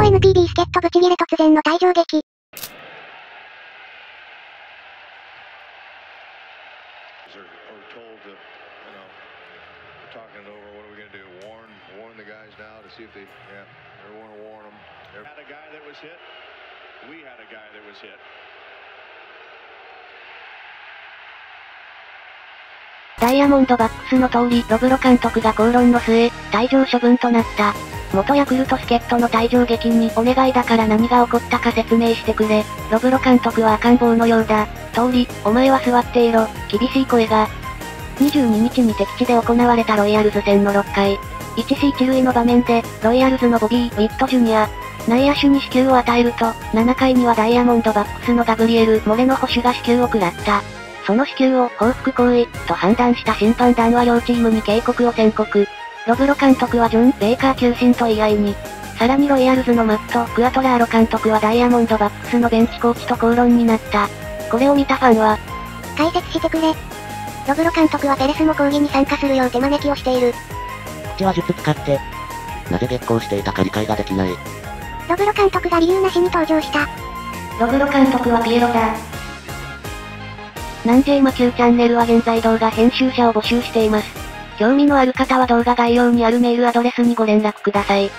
と NPB 助っ人ぶち切れ突然の退場劇。ダイヤモンドバックスの通り、ロブロ監督が口論の末、退場処分となった。元ヤクルト助っ人の退場劇にお願いだから何が起こったか説明してくれ。ロブロ監督は赤ん坊のようだ。通り、お前は座っていろ。厳しい声が。22日に敵地で行われたロイヤルズ戦の6回。1C 一塁の場面で、ロイヤルズのボビー・ウィットジュニア。内野手に死球を与えると、7回にはダイヤモンドバックスのガブリエル・モレノ捕手が死球を食らった。その死球を報復行為と判断した審判団は両チームに警告を宣告。ロブロ監督はジョン・ベイカー球審と言い合いに。さらにロイヤルズのマット・クアトラーロ監督はダイヤモンドバックスのベンチコーチと口論になった。これを見たファンは、解説してくれ。ロブロ監督はペレスも抗議に参加するよう手招きをしている。こっちは術使って。なぜ激高していたか理解ができない。ロブロ監督が理由なしに登場した。ロブロ監督はピエロだ。南 J マ Q チャンネルは現在動画編集者を募集しています。興味のある方は動画概要にあるメールアドレスにご連絡ください。